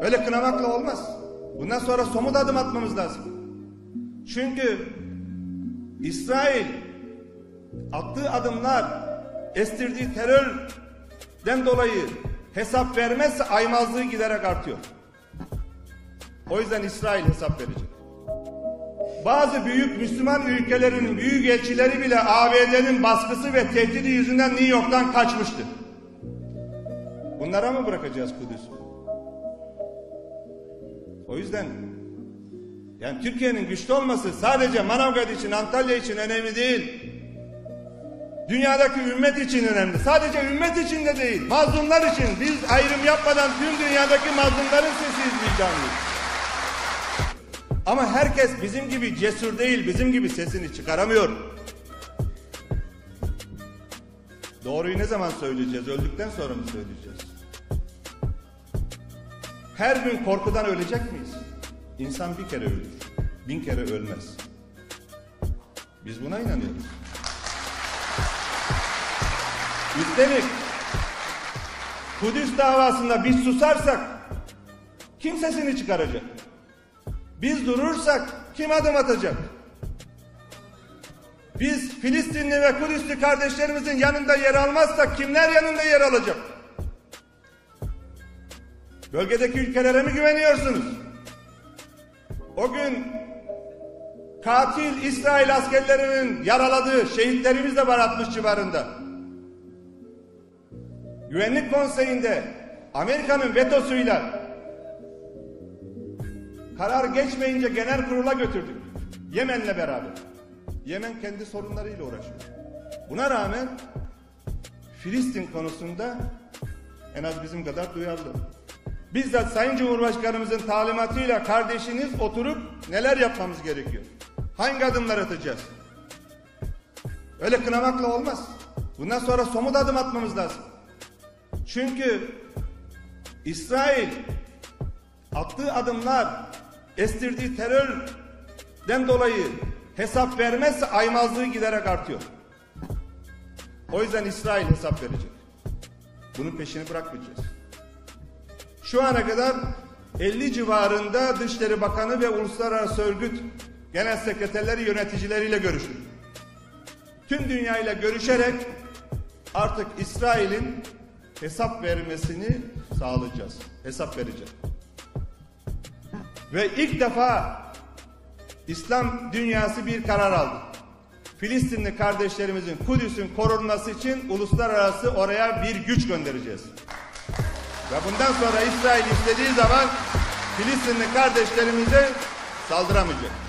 Öyle kınamakla olmaz. Bundan sonra somut adım atmamız lazım. Çünkü İsrail attığı adımlar estirdiği terörden dolayı hesap vermezse aymazlığı giderek artıyor. O yüzden İsrail hesap verecek. Bazı büyük Müslüman ülkelerin büyük elçileri bile ABD'nin baskısı ve tehdidi yüzünden New York'tan kaçmıştı. Bunlara mı bırakacağız Kudüs'ü? O yüzden yani Türkiye'nin güçlü olması sadece Manavgat için, Antalya için önemli değil. Dünyadaki ümmet için önemli. Sadece ümmet için de değil. Mazlumlar için. Biz ayrım yapmadan tüm dünyadaki mazlumların sesiyiz vicdanlıyız. Ama herkes bizim gibi cesur değil, bizim gibi sesini çıkaramıyor. Doğruyu ne zaman söyleyeceğiz? Öldükten sonra mı söyleyeceğiz? Her gün korkudan ölecek miyiz? İnsan bir kere ölür, bin kere ölmez. Biz buna inanıyoruz. Üstelik Kudüs davasında biz susarsak kim sesini çıkaracak? Biz durursak kim adım atacak? Biz Filistinli ve Kudüslü kardeşlerimizin yanında yer almazsak kimler yanında yer alacak? Bölgedeki ülkelere mi güveniyorsunuz? O gün katil İsrail askerlerinin yaraladığı şehitlerimiz de var 60 civarında. Güvenlik Konseyi'nde Amerika'nın vetosuyla karar geçmeyince genel kurula götürdük. Yemen'le beraber. Yemen kendi sorunlarıyla uğraşıyor. Buna rağmen Filistin konusunda en az bizim kadar duyarlı. Bizzat Sayın Cumhurbaşkanımızın talimatıyla kardeşiniz oturup neler yapmamız gerekiyor? Hangi adımlar atacağız? Öyle kınamakla olmaz. Bundan sonra somut adım atmamız lazım. Çünkü İsrail attığı adımlar estirdiği terörden dolayı hesap vermezse aymazlığı giderek artıyor. O yüzden İsrail hesap verecek. Bunun peşini bırakmayacağız. Şu ana kadar 50 civarında Dışişleri Bakanı ve Uluslararası Örgüt Genel Sekreterleri yöneticileriyle görüştük. Tüm dünyayla görüşerek artık İsrail'in hesap vermesini sağlayacağız. Hesap vereceğiz. Ve ilk defa İslam dünyası bir karar aldı. Filistinli kardeşlerimizin Kudüs'ün korunması için uluslararası oraya bir güç göndereceğiz. Ve bundan sonra İsrail istediği zaman Filistinli kardeşlerimize saldıramayacak.